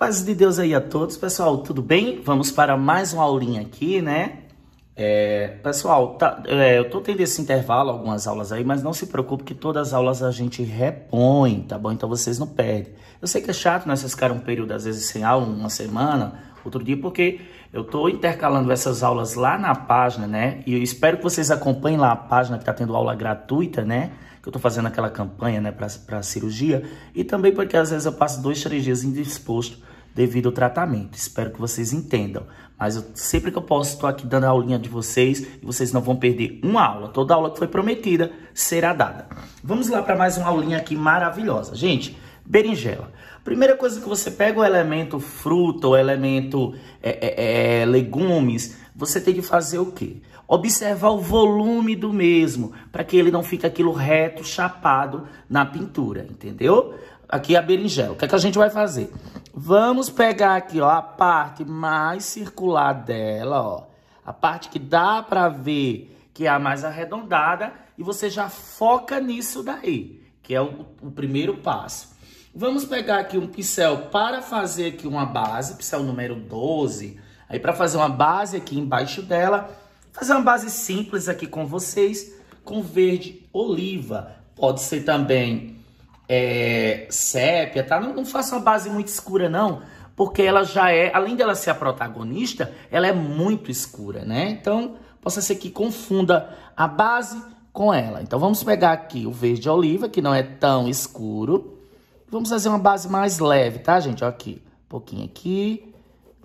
Paz de Deus aí a todos, pessoal, tudo bem? Vamos para mais uma aulinha aqui, né? É, pessoal, tá, é, eu tô tendo esse intervalo, algumas aulas aí, mas não se preocupe que todas as aulas a gente repõe, tá bom? Então vocês não perdem. Eu sei que é chato, né? Vocês ficaram um período, às vezes, sem aula, uma semana, outro dia, porque eu tô intercalando essas aulas lá na página, né? E eu espero que vocês acompanhem lá a página que tá tendo aula gratuita, né? Que eu tô fazendo aquela campanha, né, pra cirurgia. E também porque às vezes eu passo dois, três dias indisposto devido ao tratamento. Espero que vocês entendam. Mas eu, sempre que eu posso, estou aqui dando a aulinha de vocês e vocês não vão perder uma aula. Toda aula que foi prometida será dada. Vamos lá para mais uma aulinha aqui maravilhosa. Gente, berinjela. Primeira coisa que você pega o elemento fruta, o elemento é, é, é, legumes, você tem que fazer o quê? Observar o volume do mesmo, para que ele não fique aquilo reto, chapado na pintura, entendeu? Aqui a berinjela. O que, é que a gente vai fazer? Vamos pegar aqui, ó, a parte mais circular dela, ó. A parte que dá para ver que é a mais arredondada e você já foca nisso daí, que é o, o primeiro passo. Vamos pegar aqui um pincel para fazer aqui uma base, pincel número 12. Aí para fazer uma base aqui embaixo dela, fazer uma base simples aqui com vocês, com verde oliva. Pode ser também é, sépia, tá? Não, não faça uma base muito escura, não, porque ela já é, além dela ser a protagonista, ela é muito escura, né? Então, possa ser que confunda a base com ela. Então, vamos pegar aqui o verde oliva, que não é tão escuro. Vamos fazer uma base mais leve, tá, gente? Ó, aqui, um pouquinho aqui.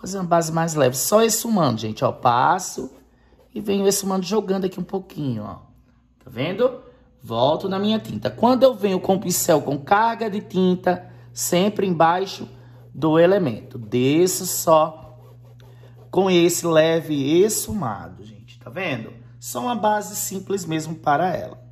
Fazer uma base mais leve, só esfumando, gente, ó. Passo e venho esfumando, jogando aqui um pouquinho, ó. Tá vendo? volto na minha tinta. Quando eu venho com o pincel com carga de tinta, sempre embaixo do elemento. Desço só com esse leve esfumado, gente. Tá vendo? Só uma base simples mesmo para ela.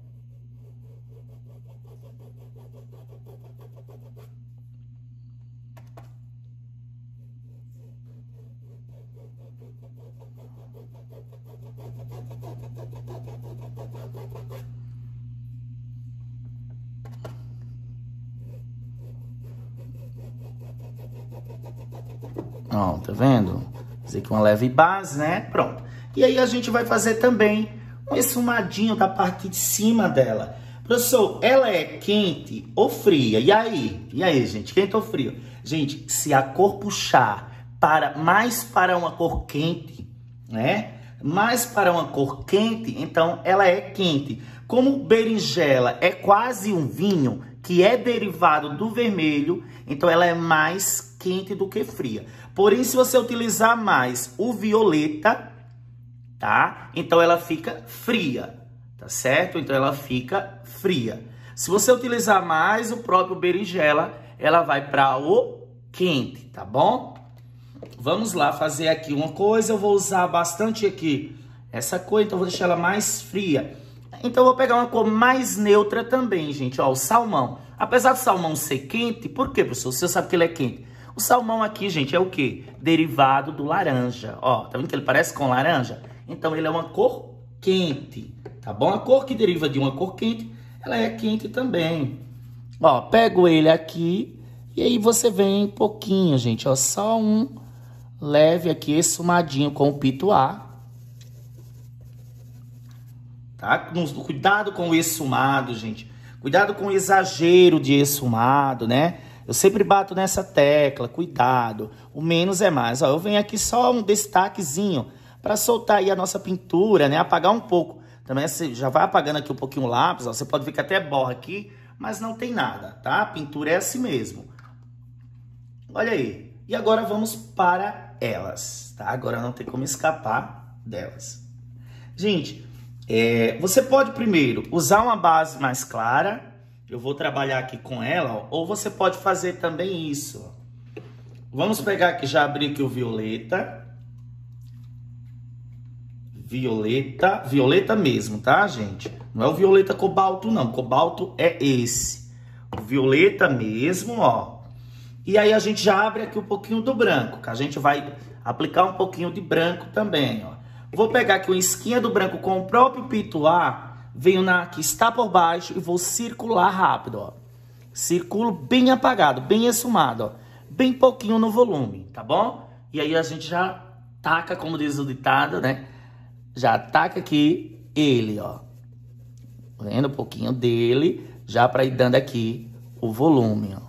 Ó, tá vendo? Dizer que uma leve base, né? Pronto. E aí a gente vai fazer também um esfumadinho da parte de cima dela. Professor, ela é quente ou fria? E aí? E aí, gente? Quente ou frio? Gente, se a cor puxar para mais para uma cor quente, né? Mais para uma cor quente, então ela é quente. Como berinjela é quase um vinho, que é derivado do vermelho, então ela é mais quente do que fria. Porém, se você utilizar mais o violeta, tá? Então ela fica fria, tá certo? Então ela fica fria. Se você utilizar mais o próprio berinjela, ela vai para o quente, tá bom? Vamos lá fazer aqui uma coisa, eu vou usar bastante aqui essa cor, então vou deixar ela mais fria. Então eu vou pegar uma cor mais neutra também, gente, ó, o salmão. Apesar do salmão ser quente, por quê, professor? Você sabe que ele é quente. O salmão aqui, gente, é o quê? Derivado do laranja. Ó, tá vendo que ele parece com laranja? Então, ele é uma cor quente, tá bom? A cor que deriva de uma cor quente, ela é quente também. Ó, pego ele aqui e aí você vem pouquinho, gente, ó, só um leve aqui, esfumadinho com o pituá. Tá? Cuidado com o esfumado, gente. Cuidado com o exagero de esfumado, né? Eu sempre bato nessa tecla, cuidado. O menos é mais. Ó, eu venho aqui só um destaquezinho para soltar aí a nossa pintura, né? Apagar um pouco. Também você já vai apagando aqui um pouquinho o lápis, ó. Você pode ver que até borra aqui, mas não tem nada, tá? A pintura é assim mesmo. Olha aí. E agora vamos para elas, tá? Agora não tem como escapar delas. Gente, é, você pode primeiro usar uma base mais clara, eu vou trabalhar aqui com ela, ó, ou você pode fazer também isso. Ó. Vamos pegar aqui, já abri aqui o violeta. Violeta, violeta mesmo, tá, gente? Não é o violeta cobalto, não. Cobalto é esse. O violeta mesmo, ó. E aí a gente já abre aqui um pouquinho do branco, que a gente vai aplicar um pouquinho de branco também, ó. Vou pegar aqui uma esquinha do branco com o próprio pituá venho na que está por baixo e vou circular rápido, ó. Circulo bem apagado, bem esfumado, ó. bem pouquinho no volume, tá bom? E aí a gente já taca, como diz o ditado, né? Já taca aqui ele, ó. Vendo um pouquinho dele, já para ir dando aqui o volume, ó.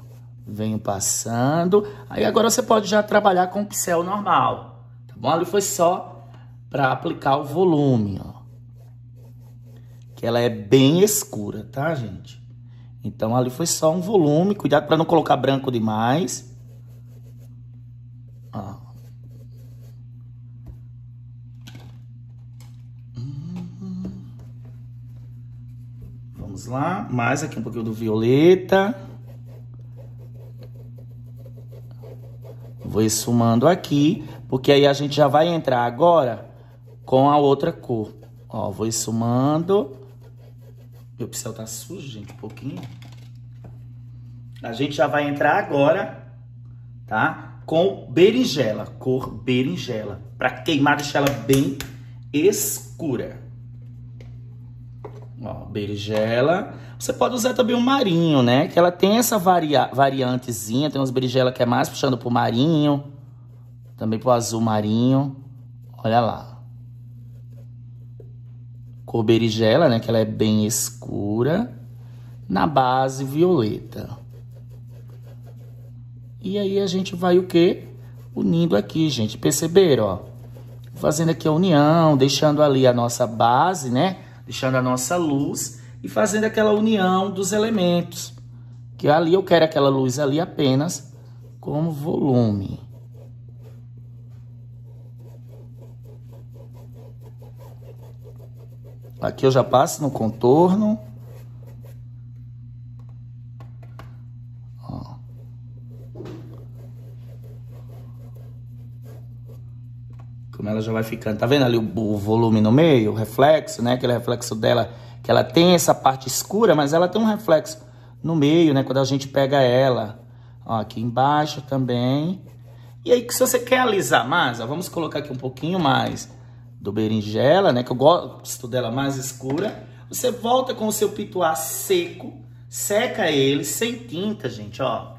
Venho passando. Aí agora você pode já trabalhar com o pincel normal, tá bom? Ali foi só para aplicar o volume, ó. Que ela é bem escura, tá, gente? Então ali foi só um volume, cuidado para não colocar branco demais. Ó. Vamos lá, mais aqui um pouquinho do violeta. Vou esfumando aqui, porque aí a gente já vai entrar agora com a outra cor. Ó, vou esfumando. Meu pincel tá sujo, gente, um pouquinho. A gente já vai entrar agora, tá? Com berinjela, cor berinjela. Pra queimar, deixar ela bem escura. Ó, berinjela. Você pode usar também o marinho, né? Que ela tem essa varia variantezinha. Tem umas berinjelas que é mais puxando pro marinho. Também pro azul marinho. Olha lá. Cor berinjela, né? Que ela é bem escura. Na base violeta. E aí a gente vai o quê? Unindo aqui, gente. Perceberam, ó? Fazendo aqui a união, deixando ali a nossa base, né? Deixando a nossa luz e fazendo aquela união dos elementos. Que ali eu quero aquela luz ali apenas como volume. Aqui eu já passo no contorno. Ó. Como ela já vai ficando. Tá vendo ali o, o volume no meio, o reflexo, né? Aquele reflexo dela que ela tem essa parte escura, mas ela tem um reflexo no meio, né? Quando a gente pega ela. Ó, aqui embaixo também. E aí, se você quer alisar mais, ó, vamos colocar aqui um pouquinho mais do berinjela, né? Que eu gosto dela mais escura. Você volta com o seu pituá seco, seca ele sem tinta, gente, ó.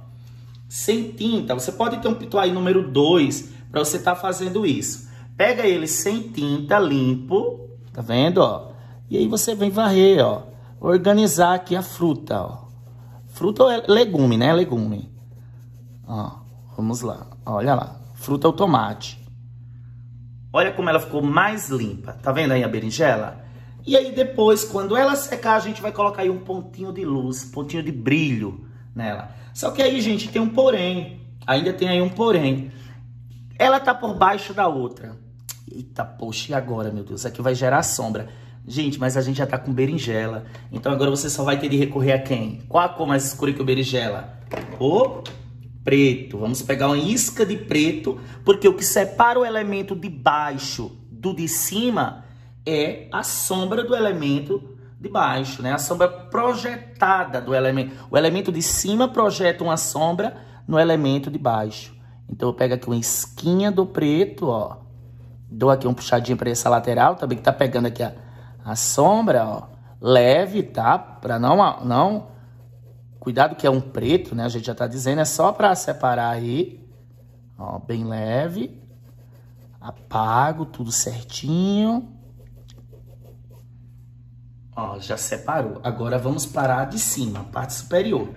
Sem tinta. Você pode ter um pituá aí número 2 para você estar tá fazendo isso. Pega ele sem tinta, limpo, tá vendo, ó? E aí você vem varrer, ó. Organizar aqui a fruta, ó. Fruta é legume, né? Legume. Ó, vamos lá. Olha lá. Fruta é o tomate. Olha como ela ficou mais limpa. Tá vendo aí a berinjela? E aí depois, quando ela secar, a gente vai colocar aí um pontinho de luz, pontinho de brilho nela. Só que aí, gente, tem um porém. Ainda tem aí um porém. Ela tá por baixo da outra. Eita, poxa, e agora, meu Deus? Aqui vai gerar sombra. Gente, mas a gente já tá com berinjela. Então agora você só vai ter de recorrer a quem? Qual a cor mais escura que o berinjela? O preto. Vamos pegar uma isca de preto, porque o que separa o elemento de baixo do de cima é a sombra do elemento de baixo, né? A sombra projetada do elemento. O elemento de cima projeta uma sombra no elemento de baixo. Então eu pego aqui uma esquinha do preto, ó. Dou aqui um puxadinho para essa lateral, também que tá pegando aqui a a sombra, ó, leve, tá? Para não não cuidado que é um preto, né? A gente já tá dizendo, é só para separar aí. Ó, bem leve. Apago tudo certinho. Ó, já separou. Agora vamos parar de cima, parte superior.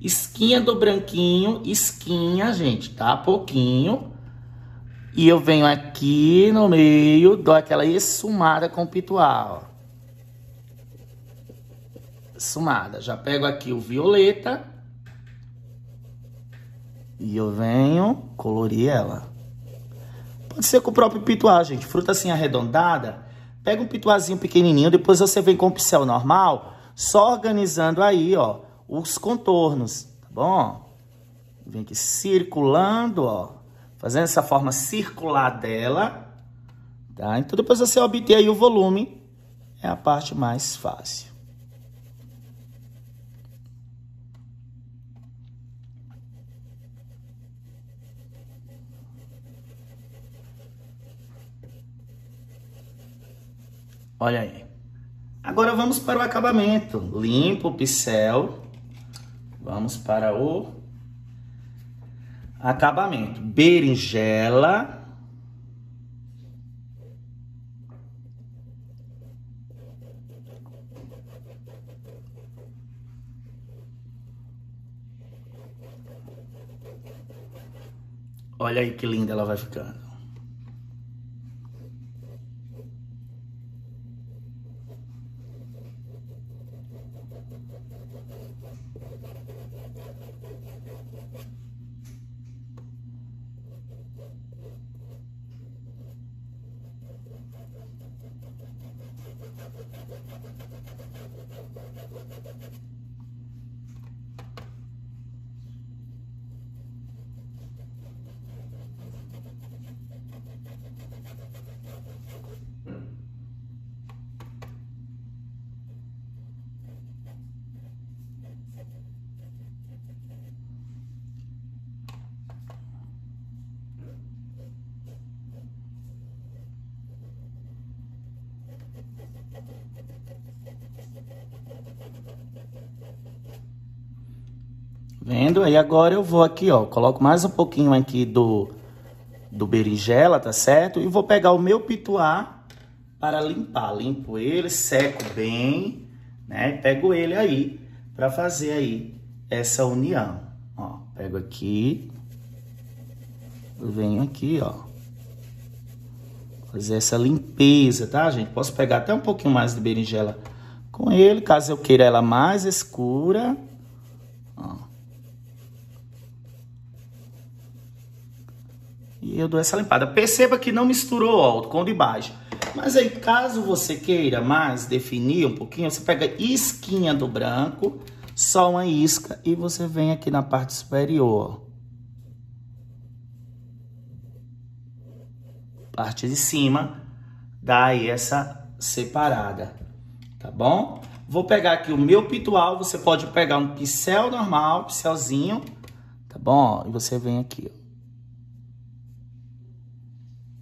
Esquinha do branquinho, esquinha, gente, tá? Pouquinho. E eu venho aqui no meio, dou aquela esfumada com o pitual, ó sumada. Já pego aqui o violeta e eu venho colorir ela. Pode ser com o próprio pituá, gente. Fruta assim arredondada. Pega um pituazinho pequenininho, depois você vem com o pincel normal, só organizando aí, ó, os contornos, tá bom? Vem aqui circulando, ó, fazendo essa forma circular dela, tá? Então depois você obter aí o volume, é a parte mais fácil. Olha aí. Agora vamos para o acabamento. Limpo o pincel. Vamos para o acabamento. Berinjela. Olha aí que linda ela vai ficando. Vendo? Aí agora eu vou aqui, ó, coloco mais um pouquinho aqui do, do berinjela, tá certo? E vou pegar o meu pituá para limpar. Limpo ele, seco bem, né? Pego ele aí para fazer aí essa união. Ó, pego aqui, venho aqui, ó. Fazer essa limpeza, tá, gente? Posso pegar até um pouquinho mais de berinjela com ele, caso eu queira ela mais escura. E eu dou essa limpada. Perceba que não misturou o alto com o de baixo. Mas aí, caso você queira mais definir um pouquinho, você pega isquinha do branco, só uma isca, e você vem aqui na parte superior. Parte de cima, dá aí essa separada, tá bom? Vou pegar aqui o meu pitual, você pode pegar um pincel normal, pincelzinho, tá bom? E você vem aqui, ó.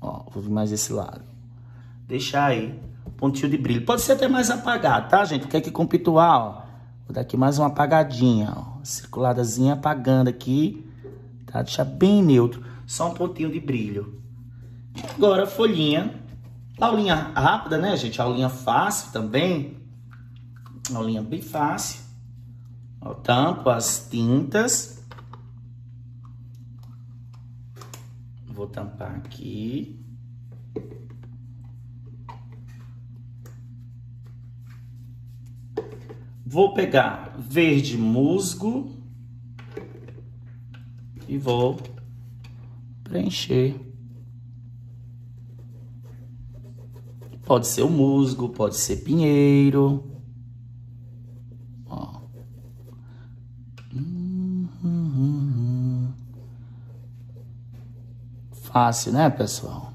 Ó, vou vir mais esse lado. Deixar aí pontinho de brilho. Pode ser até mais apagado, tá, gente? Porque aqui com pituar, ó, vou dar aqui mais uma apagadinha, ó. Circuladazinha apagando aqui, tá? Deixar bem neutro. Só um pontinho de brilho. Agora, folhinha. Aulinha rápida, né, gente? Aulinha fácil também. Aulinha bem fácil. Ó, tampo as tintas. Vou tampar aqui. Vou pegar verde musgo e vou preencher. Pode ser o musgo, pode ser pinheiro. Fácil, né, pessoal?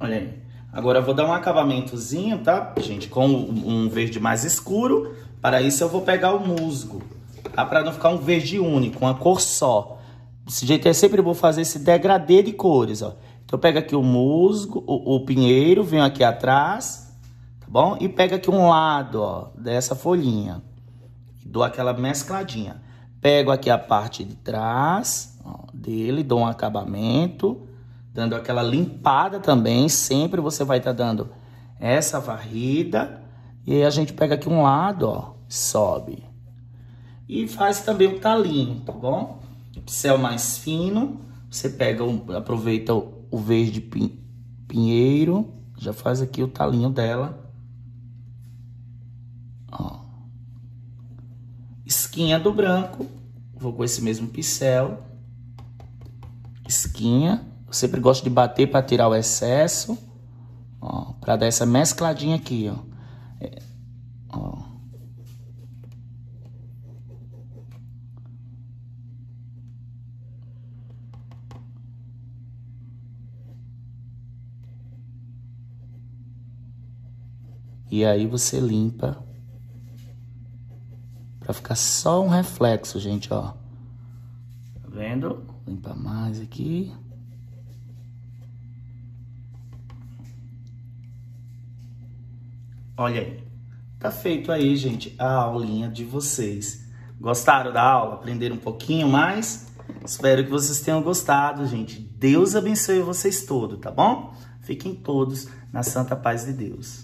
Olha aí. Agora eu vou dar um acabamentozinho, tá, gente? Com um verde mais escuro. Para isso eu vou pegar o musgo, tá? Para não ficar um verde único, uma cor só. Desse jeito eu sempre vou fazer esse degradê de cores, ó. Então eu pego aqui o musgo, o, o pinheiro, venho aqui atrás, tá bom? E pego aqui um lado, ó, dessa folhinha. Dou aquela mescladinha. Pego aqui a parte de trás ó, dele, dou um acabamento dando aquela limpada também. Sempre você vai estar tá dando essa varrida. E aí a gente pega aqui um lado, ó, sobe. E faz também o talinho, tá bom? Pincel mais fino. Você pega, um, aproveita o, o verde pin, pinheiro. Já faz aqui o talinho dela. Ó. Esquinha do branco. Vou com esse mesmo pincel. Esquinha sempre gosto de bater para tirar o excesso. Ó, para dar essa mescladinha aqui, ó. É, ó. E aí você limpa para ficar só um reflexo, gente, ó. Tá vendo? Limpa mais aqui. Olha aí. Tá feito aí, gente, a aulinha de vocês. Gostaram da aula? Aprenderam um pouquinho mais? Espero que vocês tenham gostado, gente. Deus abençoe vocês todos, tá bom? Fiquem todos na santa paz de Deus.